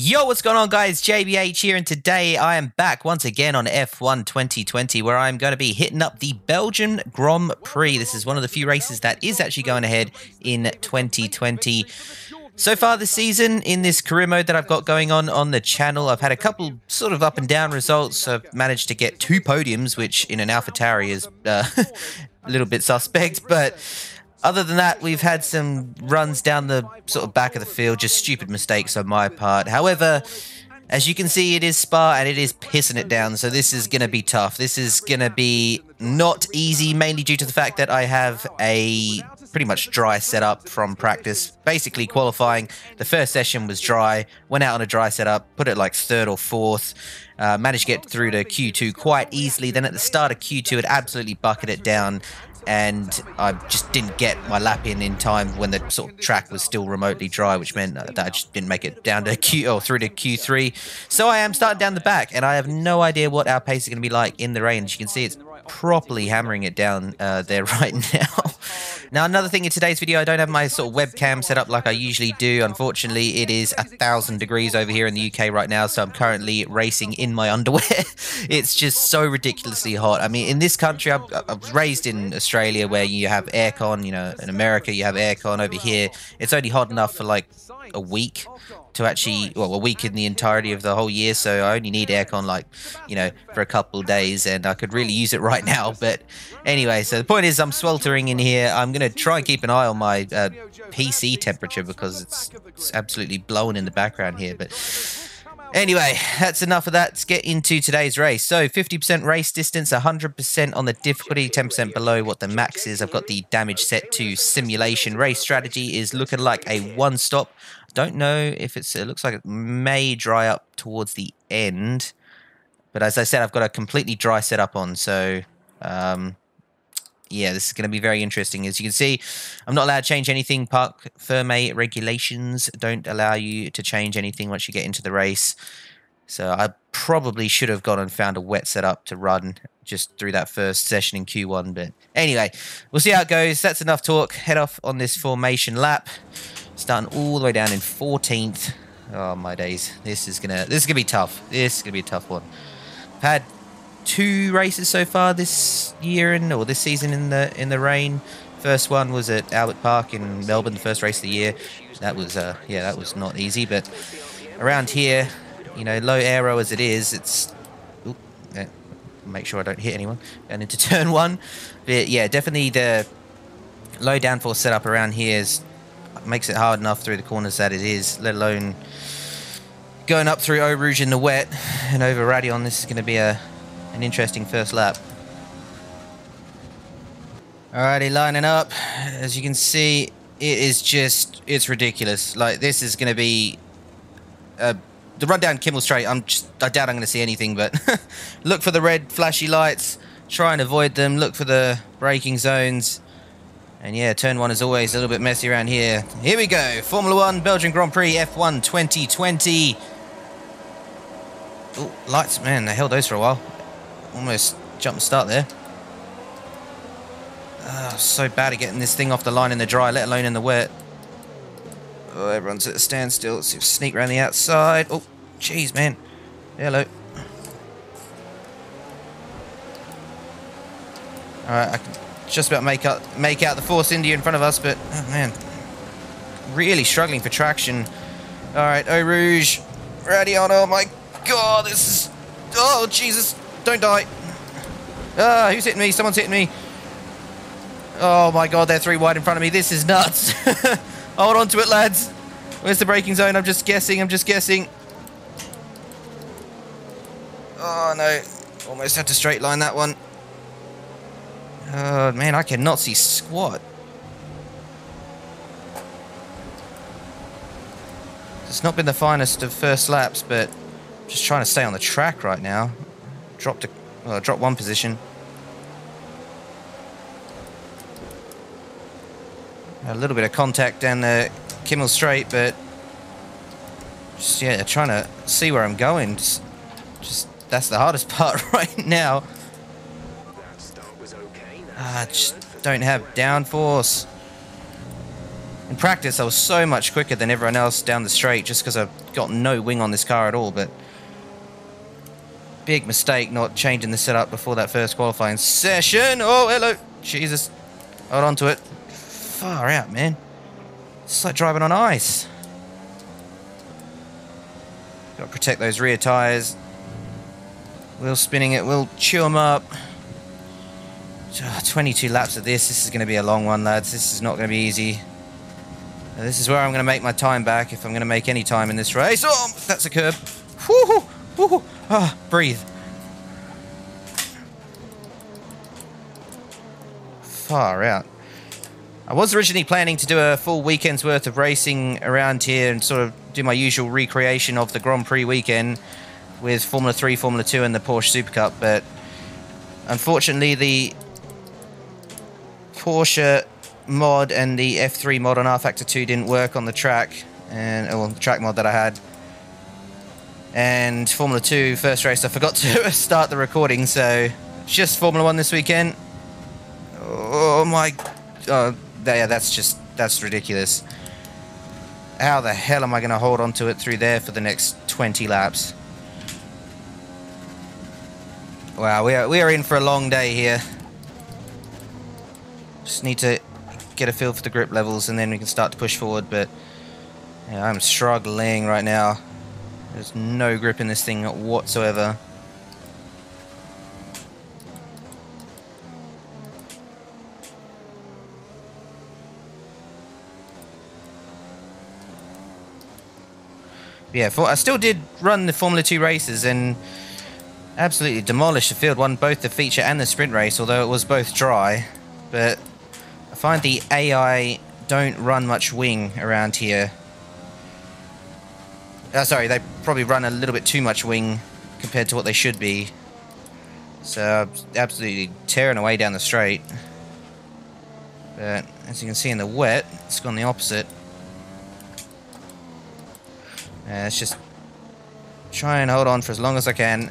Yo, what's going on, guys? JBH here, and today I am back once again on F1 2020, where I'm going to be hitting up the Belgian Grand Prix. This is one of the few races that is actually going ahead in 2020. So far this season, in this career mode that I've got going on on the channel, I've had a couple sort of up and down results. I've managed to get two podiums, which in an AlphaTauri is uh, a little bit suspect, but other than that, we've had some runs down the sort of back of the field, just stupid mistakes on my part. However, as you can see, it is Spa and it is pissing it down, so this is going to be tough. This is going to be not easy, mainly due to the fact that I have a pretty much dry setup from practice. Basically, qualifying, the first session was dry, went out on a dry setup, put it like third or fourth, uh, managed to get through to Q2 quite easily. Then at the start of Q2, it absolutely bucketed it down and I just didn't get my lap in in time when the sort of track was still remotely dry, which meant that I just didn't make it down to Q or through to Q3. So I am starting down the back, and I have no idea what our pace is going to be like in the rain. As you can see, it's properly hammering it down uh, there right now. Now, another thing in today's video, I don't have my sort of webcam set up like I usually do. Unfortunately, it is a thousand degrees over here in the UK right now, so I'm currently racing in my underwear. it's just so ridiculously hot. I mean, in this country, I, was raised in Australia where you have aircon. You know, in America, you have aircon. Over here, it's only hot enough for like a week to actually, well, a week in the entirety of the whole year. So I only need aircon like, you know, for a couple days, and I could really use it right now. But anyway, so the point is, I'm sweltering in here. I'm gonna try and keep an eye on my uh, PC temperature because it's, it's absolutely blowing in the background here. But Anyway, that's enough of that. Let's get into today's race. So 50% race distance, 100% on the difficulty, 10% below what the max is. I've got the damage set to simulation. Race strategy is looking like a one stop. Don't know if it's, it looks like it may dry up towards the end. But as I said, I've got a completely dry setup on. So, um, yeah, this is going to be very interesting. As you can see, I'm not allowed to change anything. Parc Fermé regulations don't allow you to change anything once you get into the race. So I probably should have gone and found a wet setup to run just through that first session in Q1. But anyway, we'll see how it goes. That's enough talk. Head off on this formation lap. Starting all the way down in 14th. Oh my days. This is gonna this is gonna be tough. This is gonna be a tough one. Had two races so far this year in or this season in the in the rain. First one was at Albert Park in Melbourne, the first race of the year. That was uh, yeah, that was not easy, but around here, you know, low aero as it is, it's ooh, yeah, make sure I don't hit anyone. And into turn one, but yeah, definitely the low downforce setup around here is makes it hard enough through the corners that it is, let alone going up through Eau Rouge in the wet and over Raidillon. This is going to be a an interesting first lap. Alrighty, lining up. As you can see, it is just, it's ridiculous. Like, this is going to be... Uh, the run down Kemmel Straight, I'm just, I doubt I'm going to see anything, but look for the red flashy lights, try and avoid them, look for the braking zones. And yeah, turn one is always a little bit messy around here. Here we go, Formula One Belgian Grand Prix F1 2020. Oh, lights, man, they held those for a while. Almost jump start there. Oh, so bad at getting this thing off the line in the dry, let alone in the wet. Oh, everyone's at a standstill. Let's sneak around the outside. Oh, jeez, man. Hello. Alright, I can just about make out make out the Force India in front of us, but oh man. Really struggling for traction. Alright, Eau Rouge. Raidillon, oh my god, this is Oh Jesus. Don't die. Ah, who's hitting me? Someone's hitting me. Oh my god, they're three wide in front of me. This is nuts. Hold on to it, lads. Where's the braking zone? I'm just guessing. I'm just guessing. Oh no. Almost had to straight line that one. Oh man, I cannot see squat. It's not been the finest of first laps, but just trying to stay on the track right now. Dropped a, well, dropped one position. A little bit of contact down the Kemmel Straight, but just yeah, trying to see where I'm going. Just, just that's the hardest part right now. I uh, just don't have downforce. In practice, I was so much quicker than everyone else down the straight just because I've got no wing on this car at all, but big mistake not changing the setup before that first qualifying session. Oh, hello. Jesus. Hold on to it. Far out, man. It's like driving on ice. Got to protect those rear tyres. Wheel spinning it will chew them up. Ah, 22 laps of this. This is going to be a long one, lads. This is not going to be easy. This is where I'm going to make my time back if I'm going to make any time in this race. Oh, that's a curb. Woo -hoo, Ah, breathe. Far out. I was originally planning to do a full weekend's worth of racing around here and sort of do my usual recreation of the Grand Prix weekend with Formula 3, Formula 2 and the Porsche Super Cup, but unfortunately the Porsche mod and the F3 mod on rFactor 2 didn't work on the track, and well, the track mod that I had. And Formula 2 first race, I forgot to start the recording, so just Formula 1 this weekend. Oh my, oh, yeah, that's just, that's ridiculous. How the hell am I going to hold on to it through there for the next 20 laps? Wow, we are, we are in for a long day here. Just need to get a feel for the grip levels and then we can start to push forward, but yeah, I'm struggling right now. There's no grip in this thing whatsoever. Yeah, I still did run the Formula 2 races and absolutely demolished the field. Won both the feature and the sprint race, although it was both dry. But I find the AI don't run much wing around here. Uh, sorry, they probably run a little bit too much wing compared to what they should be. So, absolutely tearing away down the straight. But, as you can see in the wet, it's gone the opposite. Uh, let's just try and hold on for as long as I can.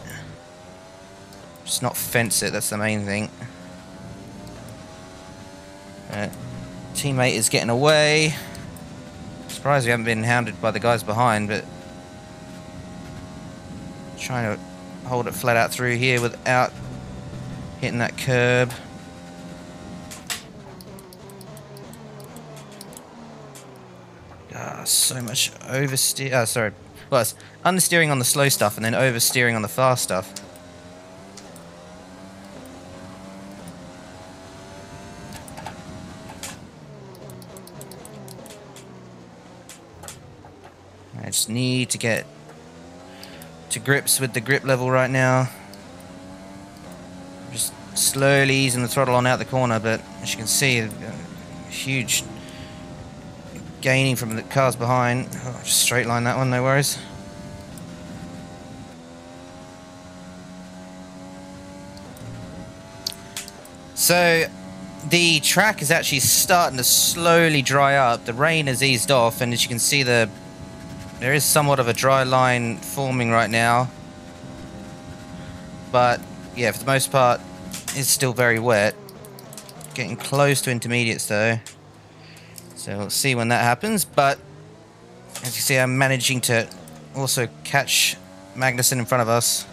Just not fence it, that's the main thing. Uh, teammate is getting away. Surprised we haven't been hounded by the guys behind, but trying to hold it flat out through here without hitting that curb. Ah, so much oversteer. Oh, sorry. Well, it's understeering on the slow stuff and then oversteering on the fast stuff. I just need to get to grips with the grip level right now. Just slowly easing the throttle on out the corner, but as you can see, huge gaining from the cars behind. Oh, just straight line that one, no worries. So the track is actually starting to slowly dry up. The rain has eased off, and as you can see, the there is somewhat of a dry line forming right now. But, yeah, for the most part, it's still very wet. Getting close to intermediates, though. So we'll see when that happens. But, as you see, I'm managing to also catch Magnussen in front of us.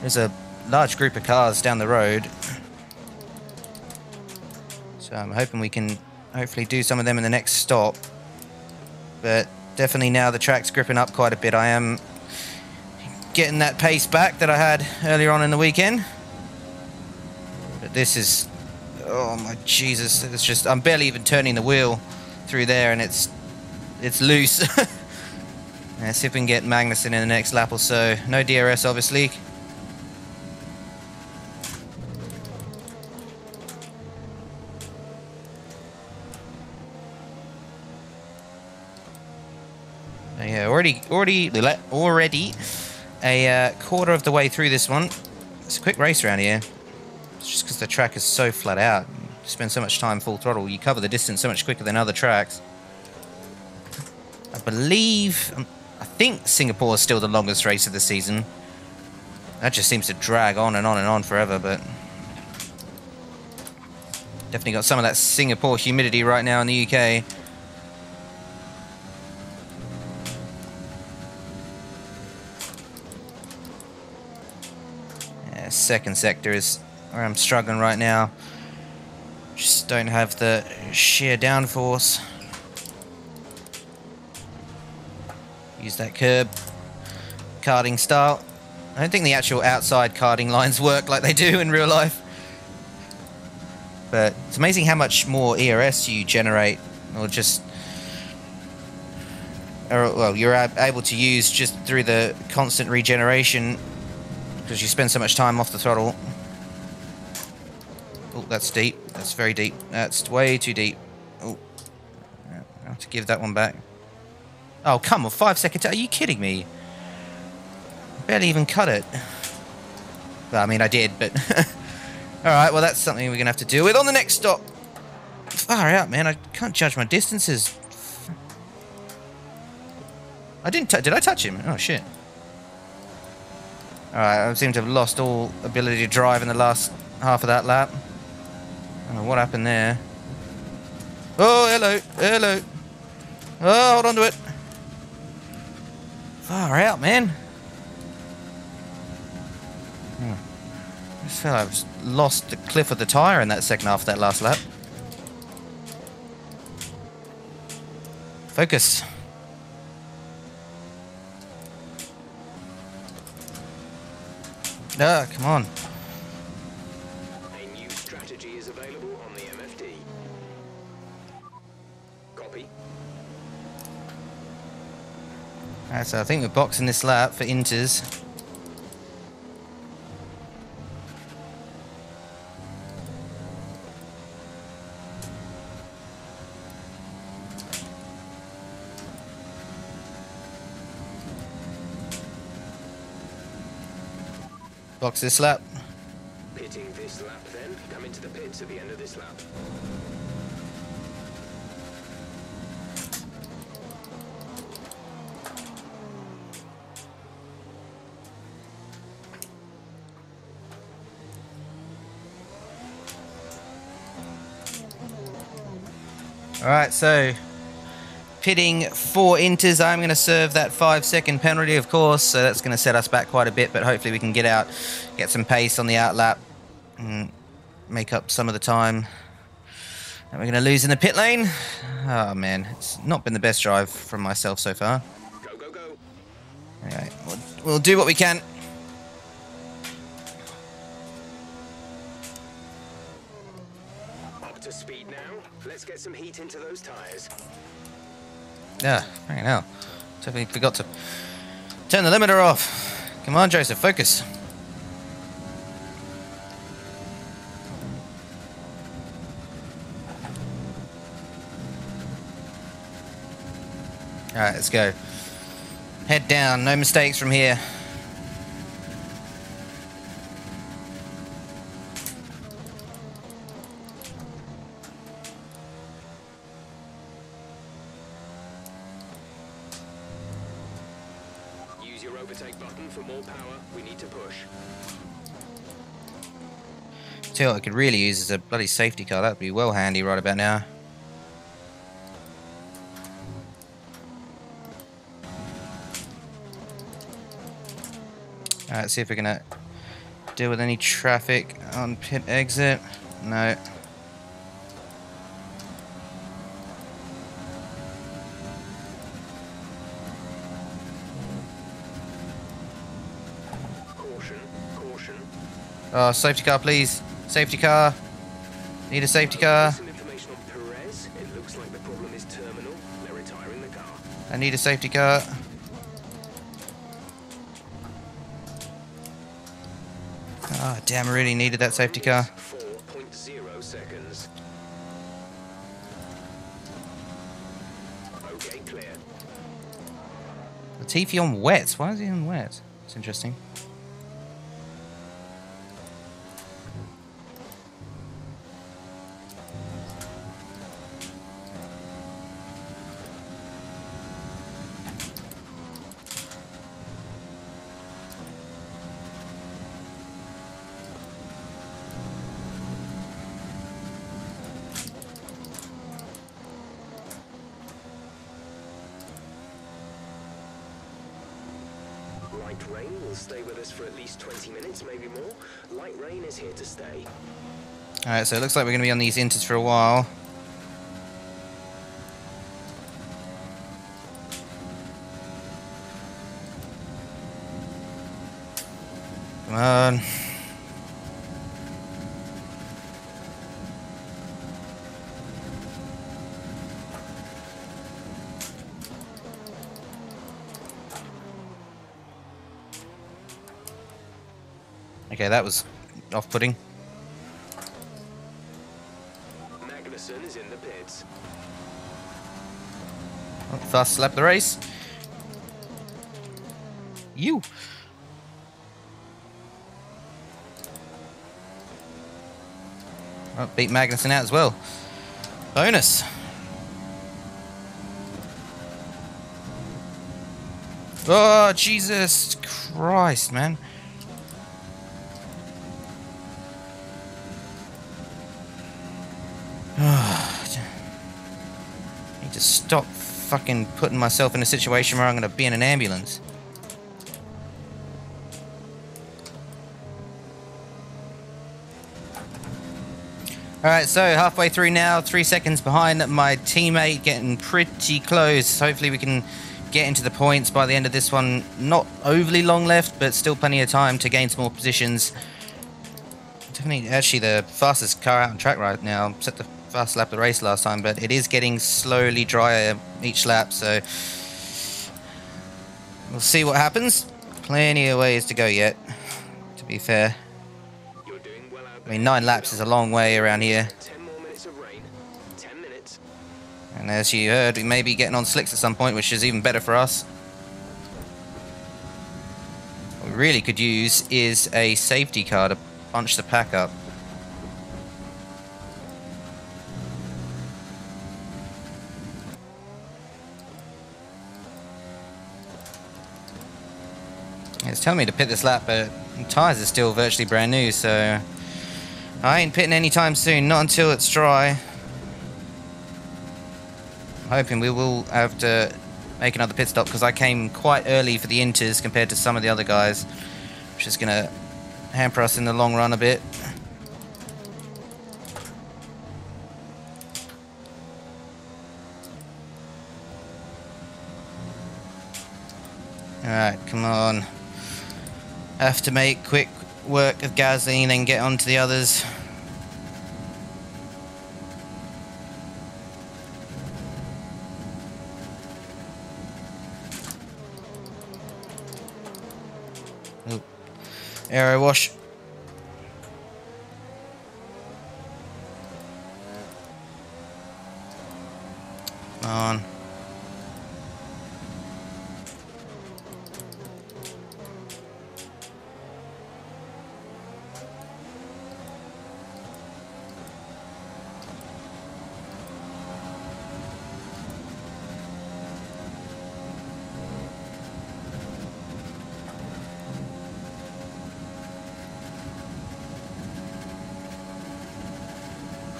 There's a large group of cars down the road. So I'm hoping we can hopefully do some of them in the next stop. But definitely now the track's gripping up quite a bit. I am getting that pace back that I had earlier on in the weekend. But this is, oh my Jesus, it's just, I'm barely even turning the wheel through there and it's, it's loose. Let's see if we can get Magnussen in the next lap or so. No DRS, obviously. Yeah, already, already, already a uh, quarter of the way through this one. It's a quick race around here. It's just because the track is so flat out. You spend so much time full throttle. You cover the distance so much quicker than other tracks. I believe, um, I think Singapore is still the longest race of the season. That just seems to drag on and on and on forever, but Definitely got some of that Singapore humidity right now in the UK. Second sector is where I'm struggling right now. Just don't have the sheer downforce. Use that curb. Karting style. I don't think the actual outside karting lines work like they do in real life. But it's amazing how much more ERS you generate, or just, or, well, you're able to use just through the constant regeneration because you spend so much time off the throttle. Oh, that's deep. That's very deep. That's way too deep. Oh, I have to give that one back. Oh, come on, five seconds. Are you kidding me? Barely even cut it. Well, I mean, I did, but... Alright, well, that's something we're going to have to deal with on the next stop. Far out, man. I can't judge my distances. I didn't... Did I touch him? Oh, shit. Alright, I seem to have lost all ability to drive in the last half of that lap. What happened there. Oh, hello. Hello. Oh, hold on to it. Far out, man. Hmm. I just felt I lost the cliff of the tyre in that second half of that last lap. Focus. Ah, come on. A new strategy is available on the MFD. Copy. Alright, so I think we're boxing this lap for inters. Box this lap. Pitting this lap then. Come into the pits at the end of this lap. Alright, so pitting for inters. I'm going to serve that five second penalty, of course, so that's going to set us back quite a bit, but hopefully we can get out, get some pace on the out lap, and make up some of the time that we're going to lose in the pit lane. Oh man, it's not been the best drive from myself so far. Go, go, go. Anyway, we'll, we'll do what we can. Up to speed now. Let's get some heat into those tires. Yeah, right now. Totally forgot to turn the limiter off. Come on, Joseph, focus. Alright, let's go. Head down, no mistakes from here. Use your overtake button for more power. We need to push. Tell what I could really use is a bloody safety car. That would be well handy right about now. Alright, see if we're gonna uh, deal with any traffic on pit exit. No. Oh, safety car, please. Safety car. Need a safety car. Information on Perez. It looks like the problem is terminal. They're retiring the car. I need a safety car. Oh, damn, I really needed that safety car. 4.0 seconds. Okay, clear. Latifi on wets. Why is he on wets? It's interesting. 30 minutes, maybe more. Light rain is here to stay. Alright, so it looks like we're going to be on these inters for a while. Come on. Okay, that was off-putting. Magnussen is in the pits. Oh, Fast slap the race. You. Oh, beat Magnussen out as well. Bonus. Oh, Jesus Christ, man. Fucking putting myself in a situation where I'm going to be in an ambulance. Alright, so halfway through now, three seconds behind my teammate, getting pretty close. Hopefully we can get into the points by the end of this one. Not overly long left, but still plenty of time to gain some more positions. Definitely, actually the fastest car out on track right now. Set the fast lap of the race last time, but it is getting slowly drier each lap, so we'll see what happens. Plenty of ways to go yet, to be fair. I mean, nine laps is a long way around here. 10 more minutes of rain. 10 minutes. And as you heard, we may be getting on slicks at some point, which is even better for us. What we really could use is a safety car to bunch the pack up. It's telling me to pit this lap, but tyres are still virtually brand new, so I ain't pitting anytime soon, not until it's dry. I'm hoping we will have to make another pit stop because I came quite early for the inters compared to some of the other guys, which is going to hamper us in the long run a bit. Alright, come on. Have to make quick work of Gasly and get on to the others. Oop. Aero wash.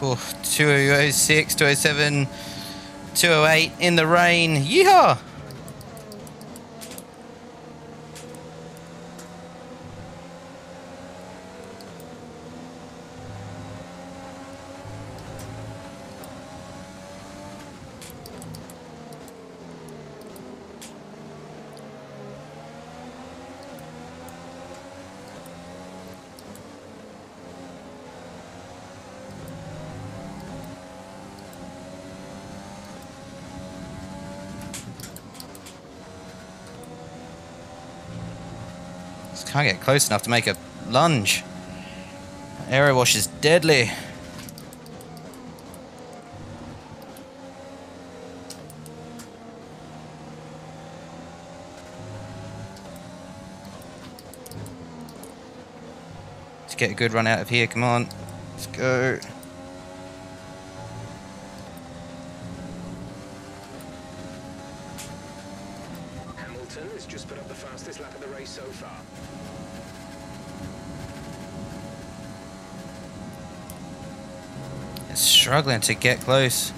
Oh, 206, 207, 208 in the rain. Yeehaw! Close enough to make a lunge. Aero wash is deadly. Let's get a good run out of here. Come on. Let's go. Hamilton has just put up the fastest lap of the race so far. Struggling to get close.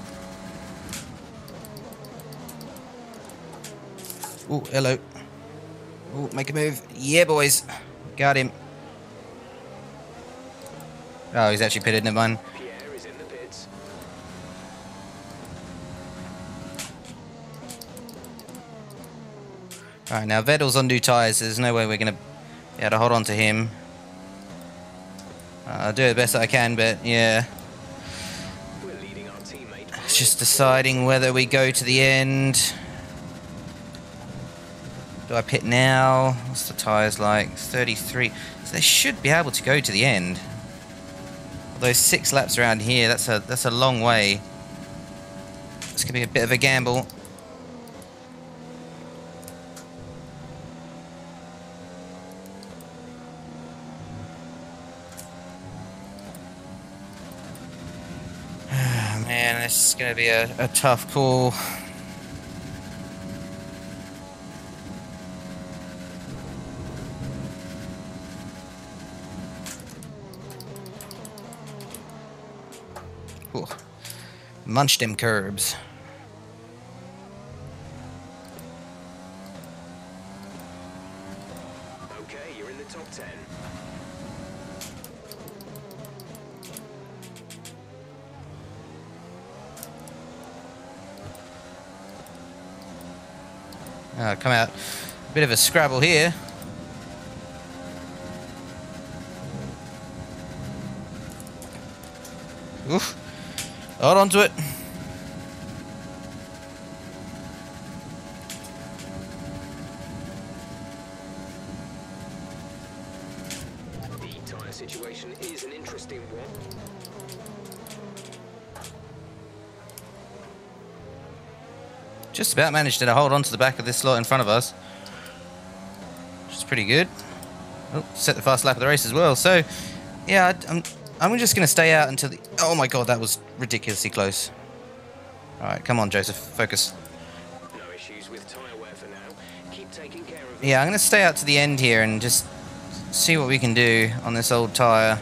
Oh, hello. Oh, make a move. Yeah, boys. Got him. Oh, he's actually pitted. Pierre is in the pits. Alright, now Vettel's on new tyres. There's no way we're going to be able to hold on to him. Uh, I'll do the best I can, but yeah. Just deciding whether we go to the end. Do I pit now? What's the tyres like? 33. So they should be able to go to the end. Although six laps around here, that's a that's a long way. It's gonna be a bit of a gamble. This is gonna be a, a tough call. Ooh. Munch them curbs. Oh, come out. A bit of a scrabble here. Oof. Hold on to it. The tyre situation is an interesting one. Just about managed to hold on to the back of this slot in front of us. Which is pretty good. Oh, set the fast lap of the race as well. So, yeah, I'm, I'm just going to stay out until the... Oh my god, that was ridiculously close. Alright, come on, Joseph. Focus. No issues with tyre wear for now. Keep taking care of. Yeah, I'm going to stay out to the end here and just see what we can do on this old tyre.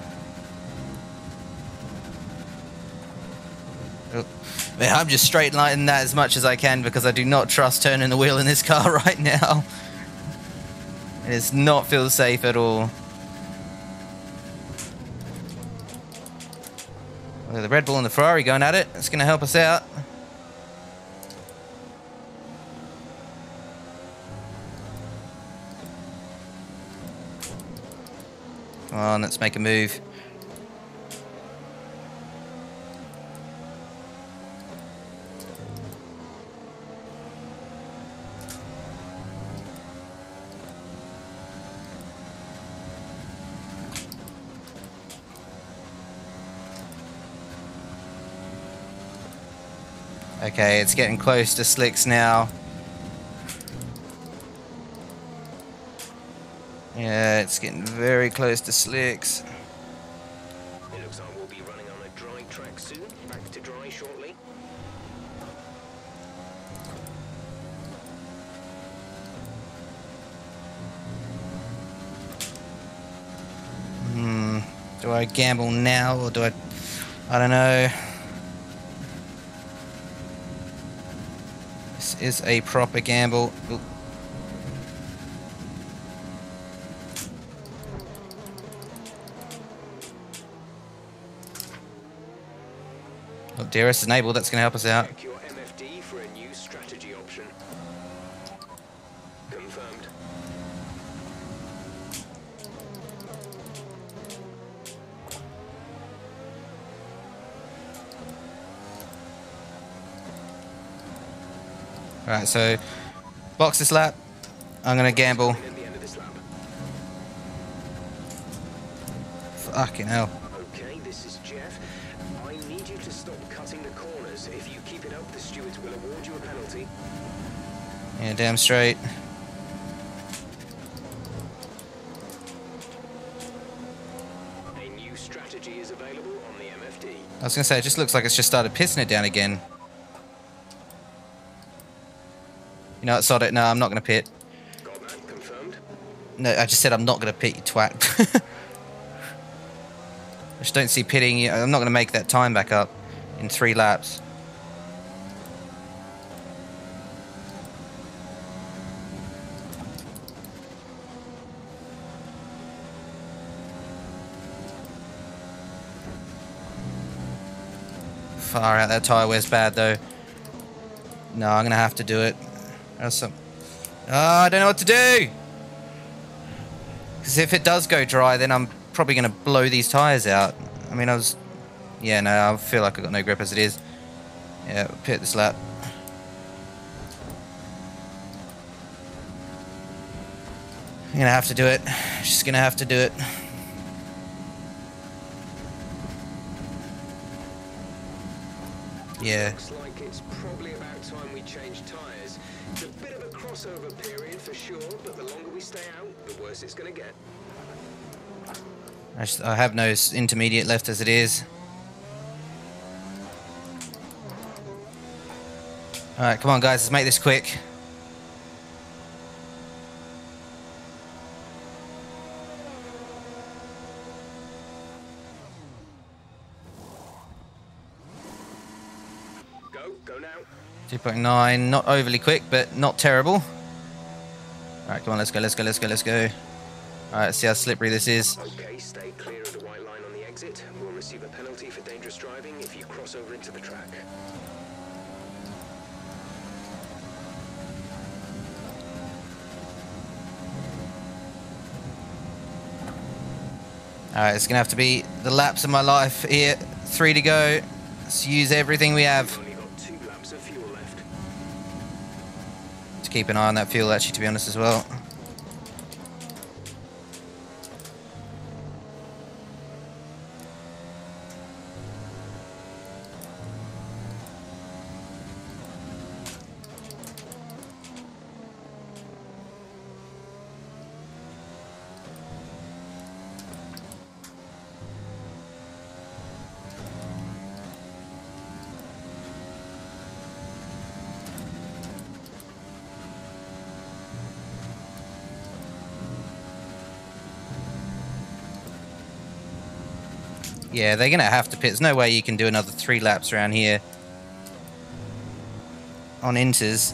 Man, I'm just straight lining that as much as I can because I do not trust turning the wheel in this car right now. It does not feel safe at all. Look at the Red Bull and the Ferrari going at it. It's going to help us out. Come on, let's make a move. Okay, it's getting close to slicks now. Yeah, it's getting very close to slicks. It looks like we'll be running on a dry track soon. Back to dry shortly. Hmm. Do I gamble now or do I? I don't know. This is a proper gamble. Oop. Oh, DRS enabled. That's going to help us out. Right. So, box this lap. I'm going to gamble. At the end of this lap. Fucking hell. Okay, this is Jeff. I need you to stop cutting the corners. If you keep it up, the stewards will award you a penalty. Yeah, damn straight. A new strategy is available on the MFD. I was going to say, it just looks like it's just started pissing it down again. You know, sod it. No, I'm not going to pit. No, I just said I'm not going to pit, you twat. I just don't see pitting. You. I'm not going to make that time back up in three laps. Far out, that tyre wears bad though. No, I'm going to have to do it. That's some. Oh, ah, I don't know what to do. Because if it does go dry, then I'm probably gonna blow these tyres out. I mean, I was. Yeah, no, I feel like I've got no grip as it is. Yeah, pit this lap. I'm gonna have to do it. Just gonna have to do it. Yeah. Sure, but the longer we stay out, the worse it's going to get. I, just, I have no intermediate left as it is. Alright, come on guys, let's make this quick. Go, go now. 2.9, not overly quick, but not terrible. Alright, come on, let's go, let's go, let's go, let's go. Alright, see how slippery this is. Okay, stay clear of the white line on the exit. We'll receive a penalty for dangerous driving if you cross over into the track. Alright, it's gonna have to be the laps of my life here. Three to go. Let's use everything we have keep an eye on that fuel, actually, to be honest, as well. Yeah, they're gonna have to pit. There's no way you can do another three laps around here on inters.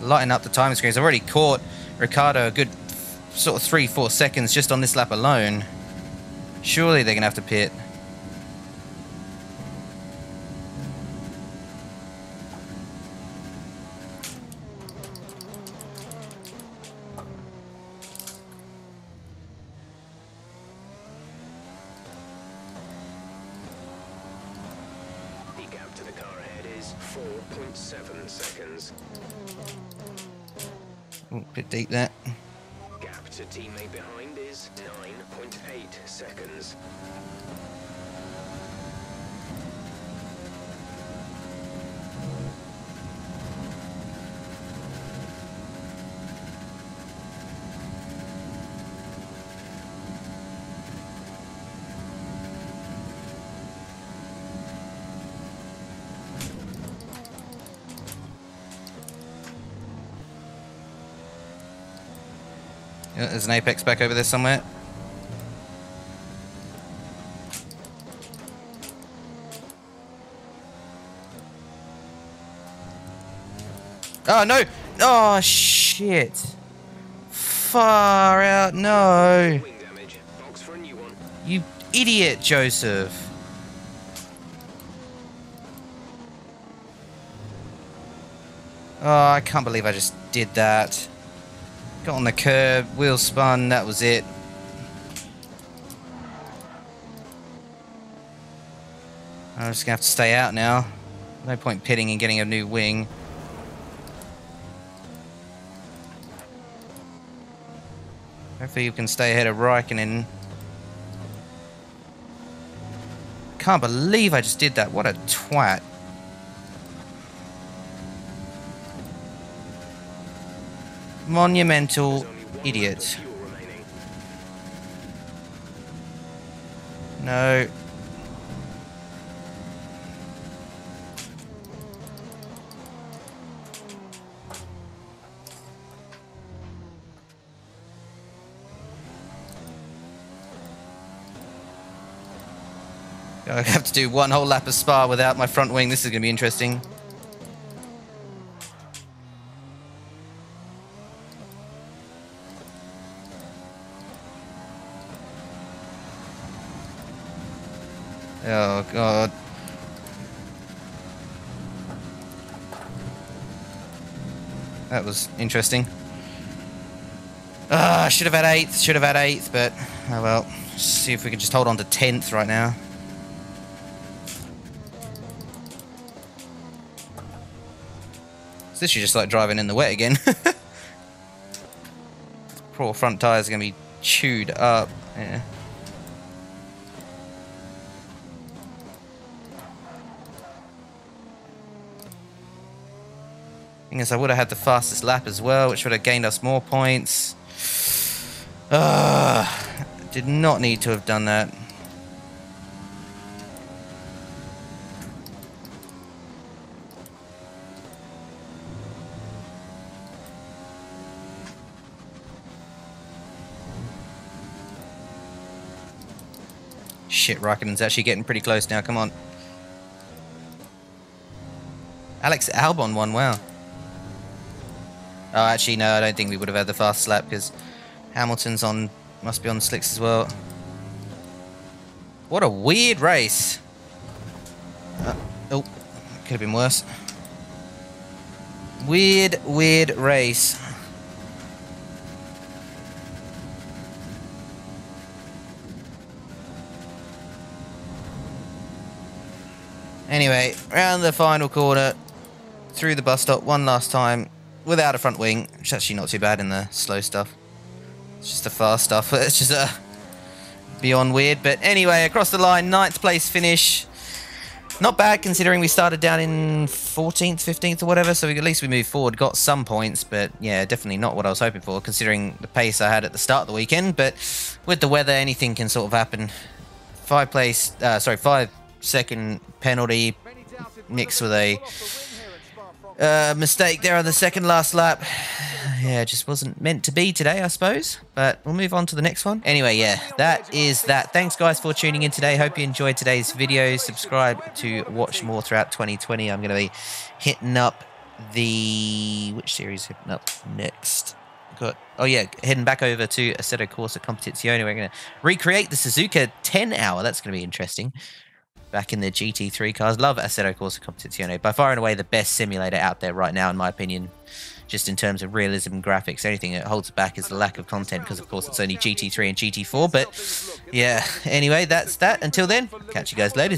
Lighting up the time screens. I've already caught Ricciardo a good sort of three, four seconds just on this lap alone. Surely they're gonna have to pit. To the car ahead is 4.7 seconds. Ooh, bit deep there. Gap to teammate behind is 9.8 seconds. There's an apex back over there somewhere. Oh no! Oh shit! Far out! No! You idiot, Joseph! Oh, I can't believe I just did that. Got on the curb, wheel spun, that was it. I'm just gonna have to stay out now. No point pitting and getting a new wing. Hopefully you can stay ahead of Raikkonen. Can't believe I just did that. What a twat. Monumental idiot. No. I have to do one whole lap of Spa without my front wing. This is going to be interesting. Oh, God. That was interesting. Ah, should have had 8th, should have had 8th, but oh well. See if we can just hold on to 10th right now. So this is just like driving in the wet again. Poor front going to be chewed up. Yeah. Is, I would have had the fastest lap as well, which would have gained us more points. Uh, did not need to have done that. Shit, Raikkonen's actually getting pretty close now. Come on. Alex Albon won. Wow. Oh, actually, no, I don't think we would have had the fast lap because Hamilton's on, must be on slicks as well. What a weird race. Uh, oh, could have been worse. Weird, weird race. Anyway, round the final corner, through the bus stop one last time, without a front wing, which is actually not too bad in the slow stuff. It's just the fast stuff. It's just uh, beyond weird. But anyway, across the line, ninth place finish. Not bad considering we started down in 14th, 15th or whatever, so we, at least we moved forward, got some points, but yeah, definitely not what I was hoping for considering the pace I had at the start of the weekend, but with the weather, anything can sort of happen. Five place, uh, sorry, five second penalty mixed with a uh, mistake there on the second last lap. Yeah, just wasn't meant to be today, I suppose. But we'll move on to the next one. Anyway, yeah, that is that. Thanks, guys, for tuning in today. Hope you enjoyed today's video. Subscribe to watch more throughout 2020. I'm going to be hitting up the... Which series hitting up next? Got, oh yeah, heading back over to Assetto Corsa Competizione. We're going to recreate the Suzuka 10 hour. That's going to be interesting back in the GT3 cars. Love Assetto Corsa Competizione. By far and away the best simulator out there right now, in my opinion. Just in terms of realism and graphics, anything that holds it back is the lack of content because, of course, it's only GT3 and GT4. But yeah, anyway, that's that. Until then, catch you guys later.